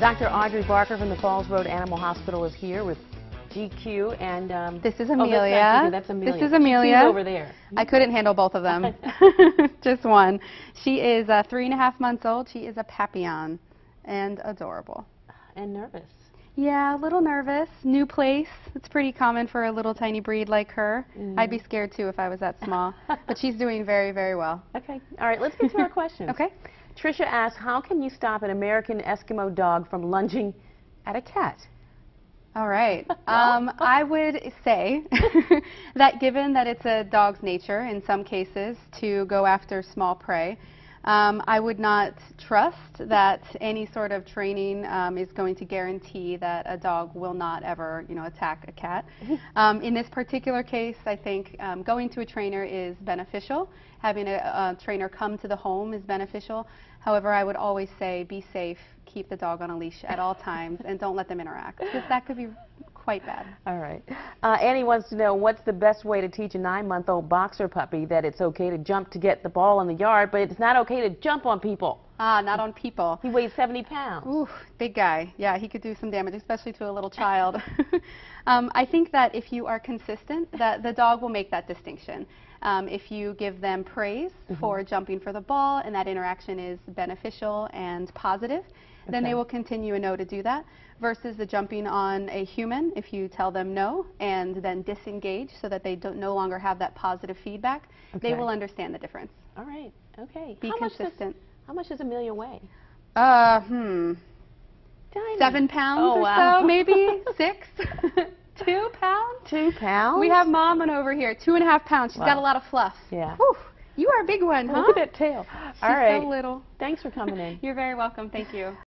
Dr. Audrey Barker from the Falls Road Animal Hospital is here with GQ and um, This is oh, Amelia. that's, that's Amelia. This is Amelia. GQ's over there. I couldn't handle both of them. Just one. She is uh, three and a half months old. She is a Papillon and adorable. And nervous. Yeah, a little nervous. New place. It's pretty common for a little tiny breed like her. Mm. I'd be scared too if I was that small. but she's doing very, very well. Okay. All right. Let's get to our questions. Okay. Trisha asks, how can you stop an American Eskimo dog from lunging at a cat? All right. Um, I would say that given that it's a dog's nature in some cases to go after small prey, um, I would not trust that any sort of training um, is going to guarantee that a dog will not ever, you know, attack a cat. Um, in this particular case, I think um, going to a trainer is beneficial. Having a, a trainer come to the home is beneficial. However, I would always say be safe, keep the dog on a leash at all times, and don't let them interact because that could be quite bad. All right. Uh, Annie wants to know what's the best way to teach a nine-month-old boxer puppy that it's okay to jump to get the ball in the yard, but it's not okay to jump on people. Ah, not on people. He weighs 70 pounds. Ooh, big guy. Yeah, he could do some damage, especially to a little child. um, I think that if you are consistent, that the dog will make that distinction. Um, if you give them praise Mm-hmm. for jumping for the ball and that interaction is beneficial and positive, then they will continue and know to do that. Versus the jumping on a human, if you tell them no and then disengage so that they don't, no longer have that positive feedback, they will understand the difference. All right. Okay. Be how consistent. How much does Amelia weigh? Uh, hmm. Tiny. seven pounds Oh, or wow. so, maybe six, two pounds. Two pounds? We have mom Mama over here, two and a half pounds. She's got a lot of fluff. Yeah. Whew, you are a big one, huh? Look at that tail. She's All right. so little. Thanks for coming in. You're very welcome. Thank you.